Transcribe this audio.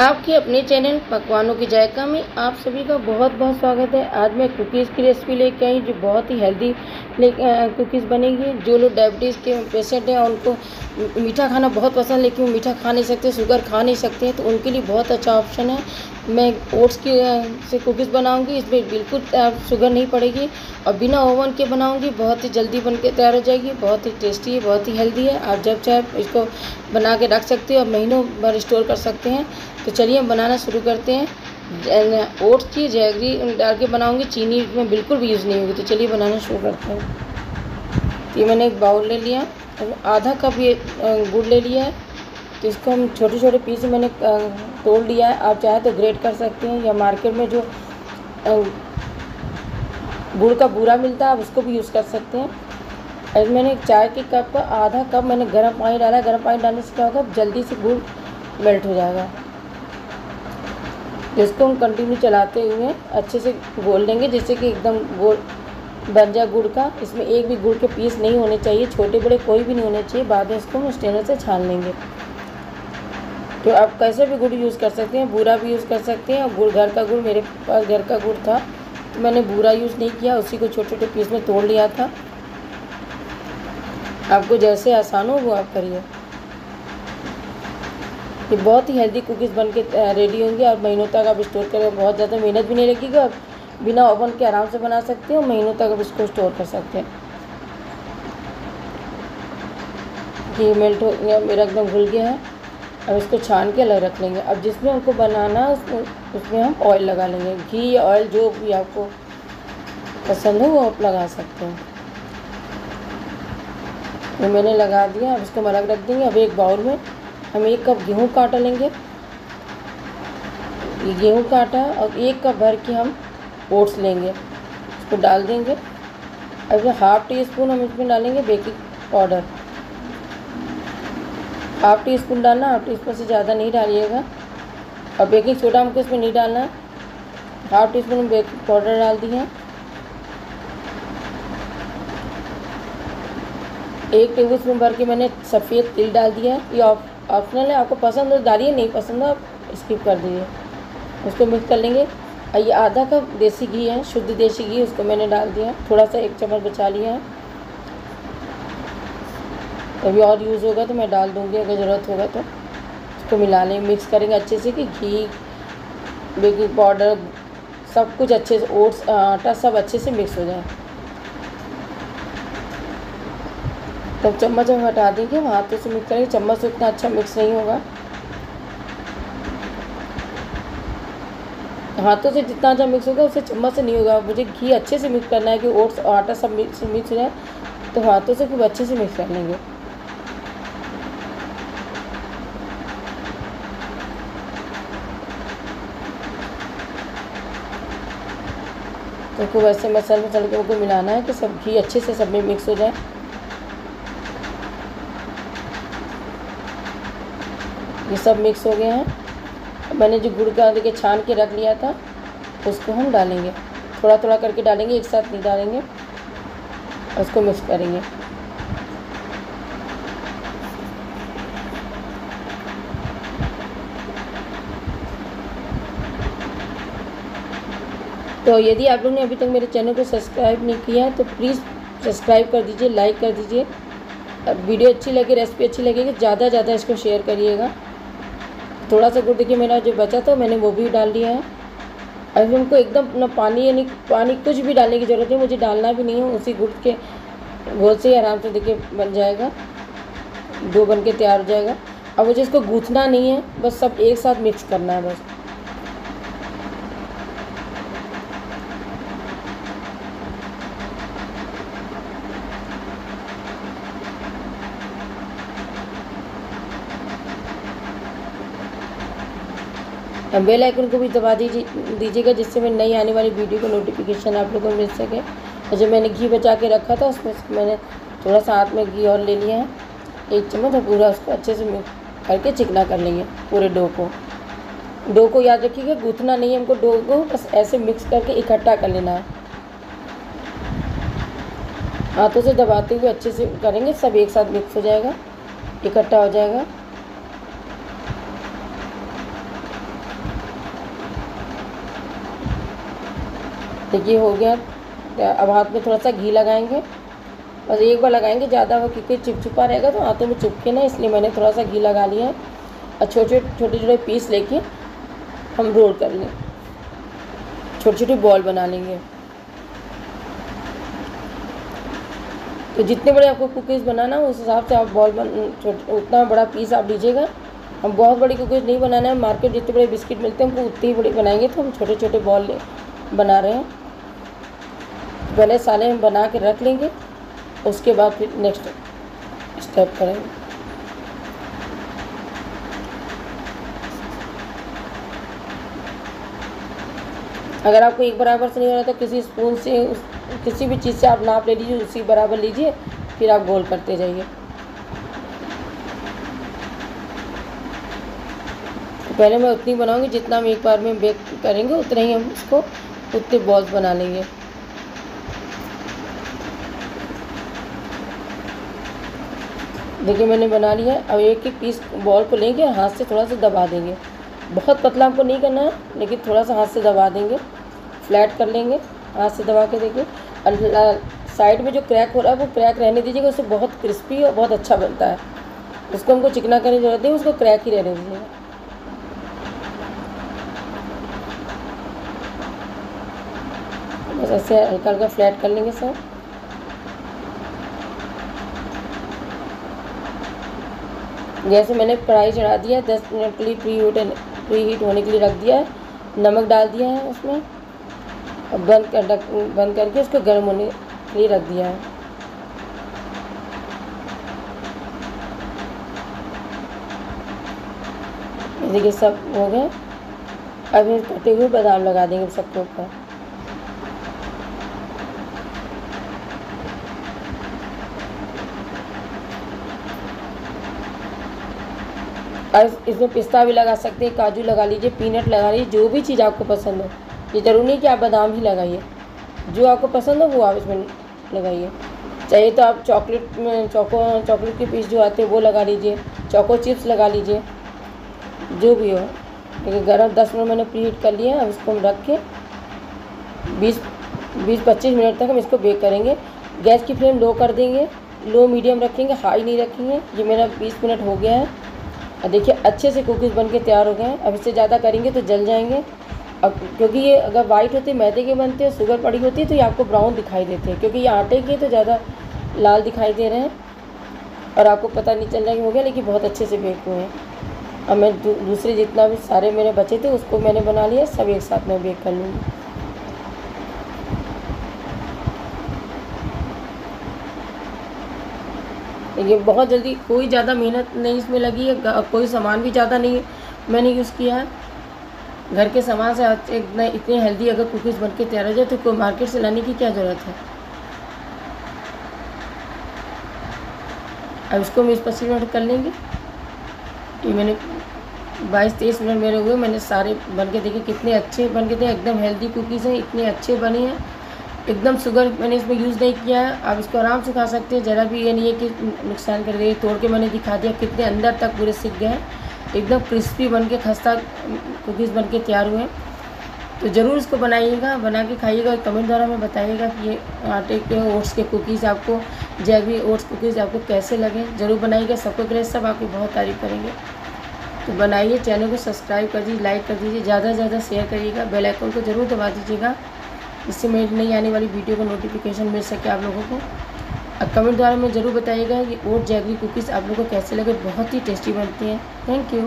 आपके अपने चैनल पकवानों की जायका में आप सभी का बहुत बहुत स्वागत है। आज मैं कुकीज़ की रेसिपी लेके आई जो बहुत ही हेल्दी कुकीज़ बनेगी। जो लोग डायबिटीज़ के पेशेंट हैं, उनको मीठा खाना बहुत पसंद है, लेकिन वो मीठा खा नहीं सकते शुगर खा नहीं सकते तो उनके लिए बहुत अच्छा ऑप्शन है। मैं ओट्स की से कुकीज़ बनाऊँगी, इसमें बिल्कुल शुगर नहीं पड़ेगी और बिना ओवन के बनाऊँगी, बहुत ही जल्दी बन के तैयार हो जाएगी, बहुत ही टेस्टी है, बहुत ही हेल्दी है, आप जब चाहे इसको बना के रख सकते हो और महीनों भर स्टोर कर सकते हैं। तो चलिए हम बनाना शुरू करते हैं। ओट्स की जैगरी डाल के बनाऊँगी, चीनी में बिल्कुल भी यूज़ नहीं होगी तो चलिए बनाना शुरू करते हैं। ये मैंने एक बाउल ले लिया, आधा कप ये गुड़ ले लिया है। तो इसको हम छोटे छोटे पीस मैंने तोड़ लिया है। आप चाहे तो ग्रेट कर सकते हैं या मार्केट में जो गुड़ का बूरा मिलता है, आप उसको भी यूज़ कर सकते हैं। और मैंने चाय के कप का आधा कप मैंने गर्म पानी डाला। गर्म पानी डालने से क्या होगा? जल्दी से गुड़ मेल्ट हो जाएगा। इसको हम कंटिन्यू चलाते हुए अच्छे से गोल लेंगे जिससे कि एकदम गोल बन जाए गुड़ का। इसमें एक भी गुड़ के पीस नहीं होने चाहिए। छोटे बड़े कोई भी नहीं होने चाहिए। बाद में इसको हम स्टेनर से छान लेंगे। तो आप कैसे भी गुड़ यूज़ कर सकते हैं, बूरा भी यूज़ कर सकते हैं, और गुड़, घर का गुड़ मेरे पास, घर का गुड़ था तो मैंने बूरा यूज़ नहीं किया, उसी को छोटे छोटे पीस में तोड़ लिया था। आपको जैसे आसान हो, वो आप करिए। ये बहुत ही हेल्दी कुकीज़ बन के रेडी होंगे, और महीनों तक आप स्टोर करें बहुत ज़्यादा मेहनत भी नहीं लगेगी आप बिना ओवन के आराम से बना सकते हैं, और महीनों तक आप इसको स्टोर कर सकते हैं। ये मेल्ट हो गया मेरा एकदम घुल गया है। अब इसको छान के अलग रख लेंगे। अब जिसमें हमको बनाना उसमें उसमें हम ऑयल लगा लेंगे। घी या ऑयल जो भी आपको पसंद हो, वो आप लगा सकते हैं। ये मैंने लगा दिया, अब इसको हम अलग रख देंगे। अब एक बाउल में हम एक कप गेहूँ का आटा लेंगे। ये गेहूँ का आटा और एक कप भर के हम ओट्स लेंगे। इसको डाल देंगे। अब हाफ़ टी स्पून हम इसमें डालेंगे baking powder half teaspoon डालना, हाफ़ टी स्पून से ज़्यादा नहीं डालिएगा। और बेकिंग सोडा हमको इसमें नहीं डालना? Half teaspoon baking powder डाल दिए। एक टेबल स्पून भर के मैंने सफ़ेद तिल डाल दिया है। ये ऑप्शनल है, आपको पसंद हो डालिए, नहीं पसंद हो आप स्किप कर दीजिए। उसको मिक्स कर लेंगे। और ये आधा कप देसी घी है, शुद्ध देसी घी, उसको मैंने डाल दिया। थोड़ा सा एक चम्मच बचा लिया है। कभी और यूज़ होगा तो मैं डाल दूँगी, अगर ज़रूरत होगा तो। उसको मिला लेंगे मिक्स करेंगे अच्छे से कि घी बेकिंग पाउडर सब कुछ अच्छे से ओट्स आटा सब अच्छे से मिक्स हो जाए। तो चम्मच हम हटा देंगे, हम हाथों से मिक्स करेंगे। चम्मच से उतना अच्छा मिक्स नहीं होगा। हाथों से जितना अच्छा मिक्स होगा उससे चम्मच से नहीं होगा। मुझे घी अच्छे से मिक्स करना है कि ओट्स आटा सब मिक्स मिक्स हो जाए तो हाथों से खूब अच्छे से मिक्स कर लेंगे। तो खूब ऐसे मसल मसल के उनको मिलाना है कि सब घी अच्छे से सब में मिक्स हो जाए। ये सब मिक्स हो गए हैं। मैंने जो गुड़ का देखिए छान के रख लिया था, उसको हम डालेंगे। थोड़ा थोड़ा करके डालेंगे, एक साथ नहीं डालेंगे। उसको मिक्स करेंगे। तो यदि आप लोग ने अभी तक मेरे चैनल को सब्सक्राइब नहीं किया है तो प्लीज़ सब्सक्राइब कर दीजिए, लाइक कर दीजिए। वीडियो अच्छी लगे, रेसिपी अच्छी लगेगी, ज़्यादा ज़्यादा इसको शेयर करिएगा। थोड़ा सा गुड़ देखिए, मेरा जो बचा था, मैंने वो भी डाल दिया है। अभी हमको एकदम ना पानी, यानी पानी कुछ भी डालने की ज़रूरत नहीं, मुझे डालना भी नहीं है, उसी गुड़ के घोल से ही आराम से देखिए बन जाएगा। दो बन के तैयार हो जाएगा। अब मुझे इसको गूँथना नहीं है, बस सब एक साथ मिक्स करना है बस। बेल आइकन को भी दबा दीजिए, दीजिएगा, जिससे मैं नई आने वाली वीडियो का नोटिफिकेशन आप लोगों को मिल सके। और जो मैंने घी बचा के रखा था, उसमें मैंने थोड़ा सा हाथ में घी और ले लिया है। एक चम्मच, और पूरा उसको अच्छे से करके चिकना कर लेंगे पूरे डो को। डो को याद रखिएगा, गूँथना नहीं है हमको डो को, बस ऐसे मिक्स करके इकट्ठा कर लेना है। हाथों से दबाते हुए अच्छे से करेंगे, सब एक साथ मिक्स हो जाएगा, इकट्ठा हो जाएगा। देखिए हो गया, अब हाथ में थोड़ा सा घी लगाएँगे। बस एक बार लगाएँगे, ज़्यादा हो क्योंकि चिपचिपा रहेगा तो हाथों में चिपके ना, इसलिए मैंने थोड़ा सा घी लगा लिया है। और छोटे छोटे छोटे पीस लेके हम रोल कर लें। छोटी छोटी बॉल बना लेंगे। तो जितने बड़े आपको कुकीज़ बनाना उस हिसाब से आप बॉल बन उतना बड़ा पीस आप लीजिएगा हम बहुत बड़ी कुकीज़ नहीं बनाना है मार्केट जितने बड़े बिस्किट मिलते हैं हमको उतनी ही बड़ी बनाएँगे तो हम छोटे छोटे बॉल बना रहे हैं। पहले साले में बना के रख लेंगे, उसके बाद फिर नेक्स्ट स्टेप करेंगे। अगर आपको एक बराबर से नहीं हो रहा तो किसी स्पून से किसी भी चीज़ से आप नाप ले लीजिए, उसी बराबर लीजिए, फिर आप गोल करते जाइए। पहले मैं उतनी बनाऊँगी, जितना हम एक बार में बेक करेंगे, उतना ही हम उसको, उतने बॉल्स बना लेंगे। देखिए, मैंने बना लिया अब एक एक पीस बॉल को लेंगे, हाथ से थोड़ा सा दबा देंगे। बहुत पतला हमको नहीं करना है, लेकिन थोड़ा सा हाथ से दबा देंगे। फ्लैट कर लेंगे, हाथ से दबा के देखिए। और साइड में जो क्रैक हो रहा है, वो क्रैक रहने दीजिएगा, उससे बहुत क्रिस्पी और बहुत अच्छा बनता है। उसको हमको चिकना करने ज़रूरत नहीं, उसको क्रैक ही रहने दीजिएगा। बस ऐसे हल्का हल्का फ्लैट कर लेंगे सर गैस मैंने कढ़ाई चढ़ा दिया है, दस मिनट के लिए प्री हीट प्री हीट होने के लिए रख दिया है। नमक डाल दिया है उसमें और बंद कर बंद करके उसको गर्म होने के लिए रख दिया है। देखिए, सब हो गए। अब कटे हुए बादाम लगा देंगे सबके ऊपर। इसमें पिस्ता भी लगा सकते हैं, काजू लगा लीजिए, पीनट लगा लीजिए, जो भी चीज़ आपको पसंद हो। ये ज़रूरी नहीं कि आप बादाम ही लगाइए। जो आपको पसंद हो, वो आप इसमें लगाइए। चाहिए तो आप चॉकलेट में, चौको, चॉकलेट के पीस जो आते हैं, वो लगा लीजिए। चौको चिप्स लगा लीजिए। जो भी हो। लेकिन गर्म दस मिनट मैंने प्री हीट कर लिया अब इसको हम रख। के बीस बीस, पच्चीस मिनट तक हम इसको बेक करेंगे। गैस की फ्लेम लो कर देंगे। लो मीडियम रखेंगे, हाई नहीं रखेंगे। ये मेरा बीस मिनट हो गया है। और देखिए, अच्छे से कुकीज़ बन के तैयार हो गए हैं। अब इससे ज़्यादा करेंगे तो जल जाएँगे। अब क्योंकि ये अगर वाइट होते, मैदे के बनते हैं शुगर पड़ी होती है तो ये आपको ब्राउन दिखाई देते हैं। क्योंकि ये आटे के तो ज़्यादा लाल दिखाई दे रहे हैं। और आपको पता नहीं चल रहा कि हो गया, लेकिन बहुत अच्छे से बेक हुए हैं। अब मैं दूसरे जितना भी सारे मेरे बचे थे, उसको मैंने बना लिया, सब एक साथ में बेक कर लूँगी। ये बहुत जल्दी कोई ज़्यादा मेहनत नहीं इसमें लगी है कोई सामान भी ज़्यादा नहीं, मैंने यूज़ किया। है घर के सामान से इतना इतने हेल्दी अगर कुकीज़ बन के तैयार हो जाए तो कोई मार्केट से लाने की क्या ज़रूरत है? अब इसको हम इस पच्चीस मिनट कर लेंगे। ये मैंने बाईस तेईस मिनट मेरे हुए, मैंने सारे बन के देखे कितने अच्छे बन के थे, एकदम हेल्दी कुकीज़ हैं, इतने अच्छे बने हैं। एकदम शुगर मैंने इसमें यूज़ नहीं किया है। आप इसको आराम से खा सकते हैं। ज़रा भी ये नहीं है कि नुकसान कर रही तोड़ के मैंने दिखा दिया कितने अंदर तक पूरे सीख गए एकदम क्रिस्पी बन के खस्ता कुकीज़ बन के तैयार हुए तो ज़रूर इसको बनाइएगा, बना के खाइएगा कमेंट द्वारा में बताइएगा कि ये आटे के ओट्स के कुकीज़ आपको जैगरी ओट्स कुकीज़ आपको कैसे लगे। ज़रूर बनाइएगा। सबको करे, सब आपकी बहुत तारीफ़ करेंगे। तो बनाइए चैनल को सब्सक्राइब कर दीजिए लाइक कर दीजिए, ज़्यादा से ज़्यादा शेयर करिएगा। बेल आइकन को ज़रूर दबा दीजिएगा। इससे मेरी नई आने वाली वीडियो का नोटिफिकेशन मिल सके आप लोगों को। कमेंट द्वारा मैं ज़रूर बताइएगा कि ओट जैगरी कुकीज़ आप लोगों को कैसे लगे। बहुत ही टेस्टी बनती हैं। Thank you